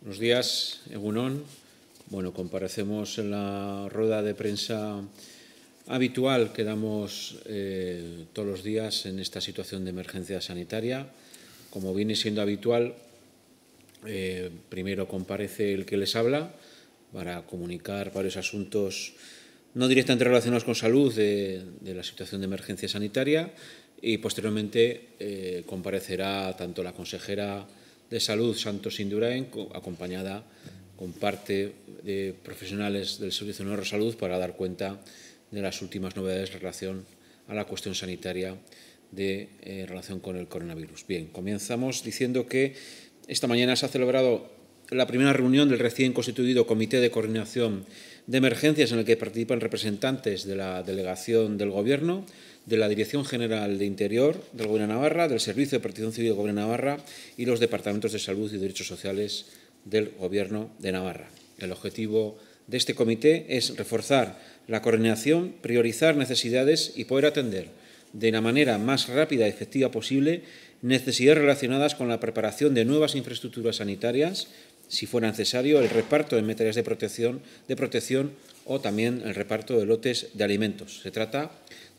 Buenos días, Egunon. Bueno, comparecemos en la rueda de prensa habitual que damos eh, todos los días en esta situación de emergencia sanitaria. Como viene siendo habitual, eh, primero comparece el que les habla para comunicar varios asuntos no directamente relacionados con salud de, la situación de emergencia sanitaria y posteriormente eh, comparecerá tanto la consejera de Salud Santos Indurain, acompañada con parte de profesionales del Servicio de Salud para dar cuenta de las últimas novedades en relación a la cuestión sanitaria de eh, relación con el coronavirus. Bien, comenzamos diciendo que esta mañana se ha celebrado la primera reunión del recién constituido Comité de Coordinación de Emergencias en el que participan representantes de la delegación del Gobierno, de la Dirección General de Interior del Gobierno de Navarra, del Servicio de Protección Civil del Gobierno de Navarra y los departamentos de Salud y Derechos Sociales del Gobierno de Navarra. El objetivo de este comité es reforzar la coordinación, priorizar necesidades y poder atender de la manera más rápida y efectiva posible necesidades relacionadas con la preparación de nuevas infraestructuras sanitarias, si fuera necesario, el reparto de materias de protección, de protección o también el reparto de lotes de alimentos. Se trata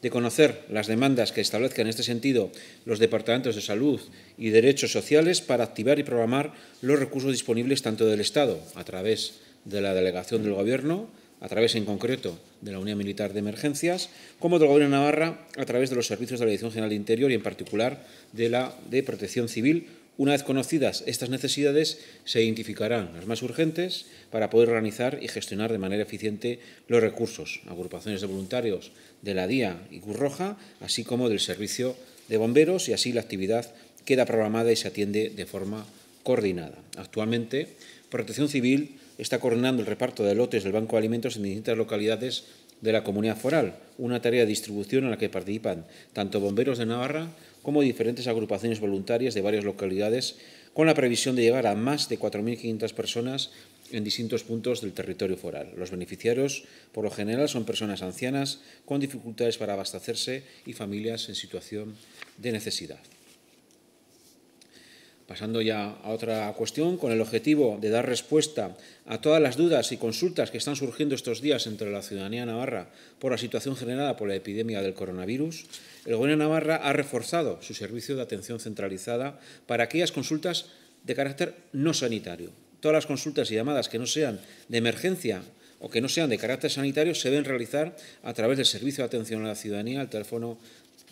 de conocer las demandas que establezcan en este sentido los departamentos de salud y derechos sociales para activar y programar los recursos disponibles tanto del Estado, a través de la delegación del Gobierno, a través en concreto de la Unión Militar de Emergencias, como del Gobierno de Navarra, a través de los servicios de la Dirección General de Interior y, en particular, de la de Protección Civil, una vez conocidas estas necesidades, se identificarán las más urgentes para poder organizar y gestionar de manera eficiente los recursos, agrupaciones de voluntarios de la DIA y Cruz Roja, así como del Servicio de Bomberos, y así la actividad queda programada y se atiende de forma coordinada. Actualmente, Protección Civil está coordinando el reparto de lotes del Banco de Alimentos en distintas localidades de la comunidad foral, una tarea de distribución en la que participan tanto bomberos de Navarra como diferentes agrupaciones voluntarias de varias localidades, con la previsión de llegar a más de 4.500 personas en distintos puntos del territorio foral. Los beneficiarios, por lo general, son personas ancianas con dificultades para abastecerse y familias en situación de necesidad. Pasando ya a otra cuestión, con el objetivo de dar respuesta a todas las dudas y consultas que están surgiendo estos días entre la ciudadanía navarra por la situación generada por la epidemia del coronavirus, el Gobierno de Navarra ha reforzado su servicio de atención centralizada para aquellas consultas de carácter no sanitario. Todas las consultas y llamadas que no sean de emergencia o que no sean de carácter sanitario se deben realizar a través del Servicio de Atención a la Ciudadanía, el teléfono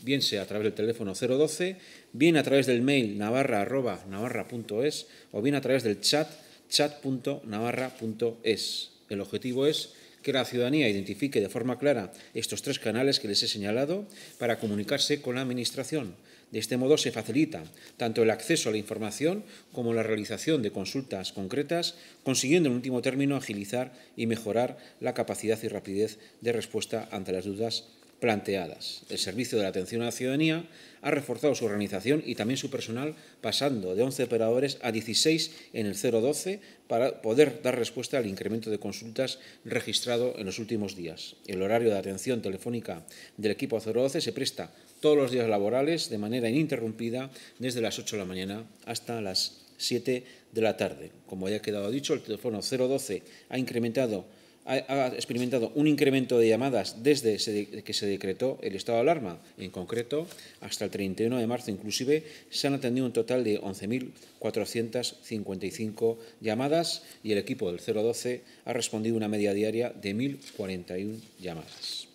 bien sea a través del teléfono 012, bien a través del mail navarra.navarra.es o bien a través del chat chat.navarra.es. El objetivo es que la ciudadanía identifique de forma clara estos tres canales que les he señalado para comunicarse con la Administración. De este modo se facilita tanto el acceso a la información como la realización de consultas concretas, consiguiendo en último término agilizar y mejorar la capacidad y rapidez de respuesta ante las dudas planteadas. El Servicio de Atención a la Ciudadanía ha reforzado su organización y también su personal, pasando de 11 operadores a 16 en el 012 para poder dar respuesta al incremento de consultas registrado en los últimos días. El horario de atención telefónica del equipo 012 se presta todos los días laborales de manera ininterrumpida desde las 8 de la mañana hasta las 7 de la tarde. Como ya ha quedado dicho, el teléfono 012 ha incrementado ha, experimentado un incremento de llamadas desde que se decretó el estado de alarma. En concreto, hasta el 31 de marzo inclusive se han atendido un total de 11.455 llamadas y el equipo del 012 ha respondido una media diaria de 1.041 llamadas.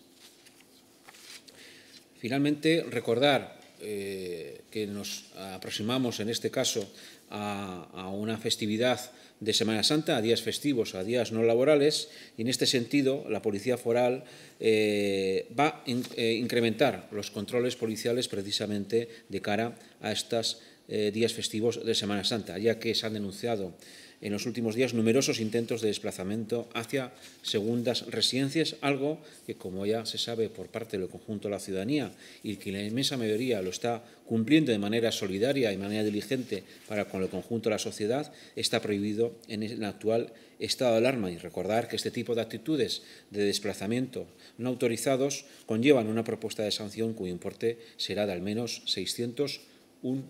Finalmente, recordar eh, que nos aproximamos en este caso a una festividad de Semana Santa a días festivos, a días no laborales, y en este sentido la Policía Foral eh, va a eh, incrementar los controles policiales precisamente de cara a estos eh, días festivos de Semana Santa, ya que se han denunciado en los últimos días numerosos intentos de desplazamiento hacia segundas residencias, algo que, como ya se sabe por parte del conjunto de la ciudadanía y que la inmensa mayoría lo está cumpliendo de manera solidaria y de manera diligente para con el conjunto de la sociedad, está prohibido en el actual estado de alarma. Y recordar que este tipo de actitudes de desplazamiento no autorizados conllevan una propuesta de sanción cuyo importe será de al menos 601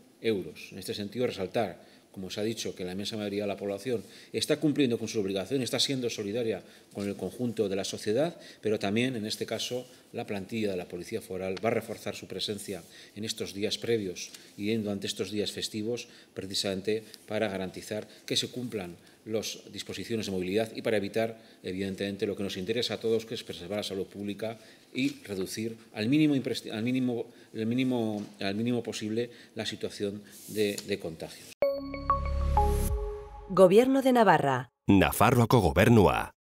En este sentido, resaltar como se ha dicho, que la inmensa mayoría de la población está cumpliendo con su obligación, está siendo solidaria con el conjunto de la sociedad, pero también, en este caso, la plantilla de la Policía Foral va a reforzar su presencia en estos días previos y durante estos días festivos, precisamente para garantizar que se cumplan las disposiciones de movilidad y para evitar, evidentemente, lo que nos interesa a todos, que es preservar la salud pública y reducir al mínimo, al mínimo, al mínimo, al mínimo posible la situación de, de contagios. Gobierno de Navarra. Nafarroako gobernua.